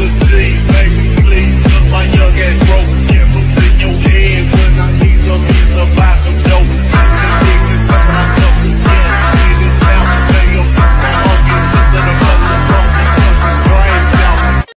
the sea.